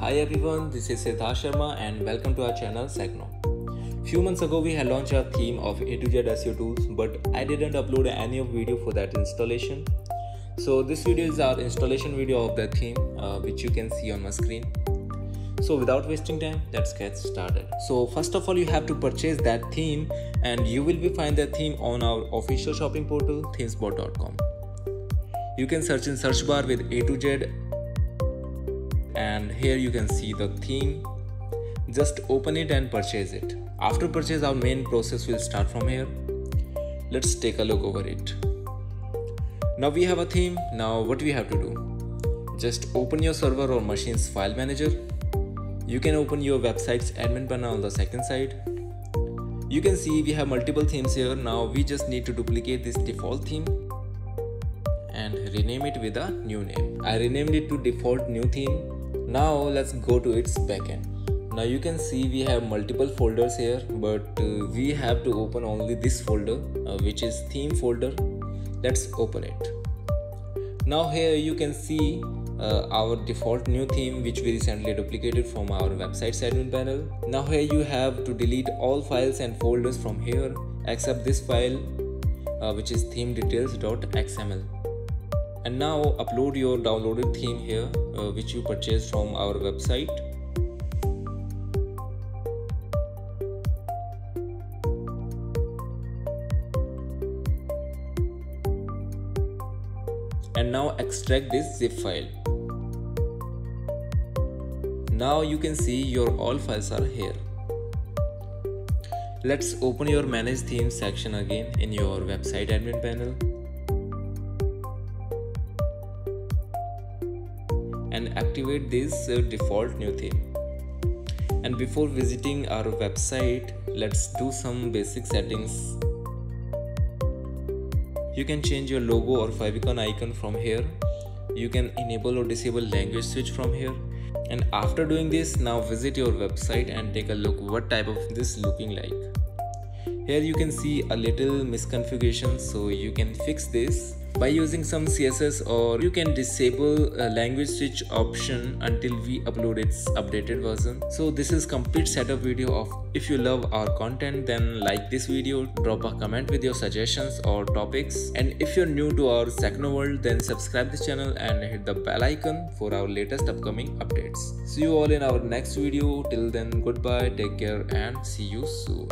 Hi everyone, this is Siddharth Sharma and welcome to our channel Sechno. Few months ago we had launched our theme of A to Z SEO tools but I didn't upload any of video for that installation. So this video is our installation video of that theme uh, which you can see on my screen. So without wasting time, let's get started. So first of all you have to purchase that theme and you will be find the theme on our official shopping portal themesbot.com. You can search in search bar with A to Z and here you can see the theme. Just open it and purchase it. After purchase our main process will start from here. Let's take a look over it. Now we have a theme. Now what we have to do? Just open your server or machine's file manager. You can open your website's admin panel on the second side. You can see we have multiple themes here. Now we just need to duplicate this default theme and rename it with a new name. I renamed it to default new theme now let's go to its backend. Now you can see we have multiple folders here but uh, we have to open only this folder uh, which is theme folder. Let's open it. Now here you can see uh, our default new theme which we recently duplicated from our website's admin panel. Now here you have to delete all files and folders from here except this file uh, which is theme details.xml and now upload your downloaded theme here uh, which you purchased from our website. And now extract this zip file. Now you can see your all files are here. Let's open your manage themes section again in your website admin panel and activate this uh, default new theme and before visiting our website let's do some basic settings. You can change your logo or favicon icon from here. You can enable or disable language switch from here. And after doing this now visit your website and take a look what type of this looking like here you can see a little misconfiguration so you can fix this. By using some css or you can disable a language switch option until we upload its updated version. So this is complete setup video of if you love our content then like this video drop a comment with your suggestions or topics. And if you're new to our Sechno world then subscribe this channel and hit the bell icon for our latest upcoming updates. See you all in our next video. Till then goodbye take care and see you soon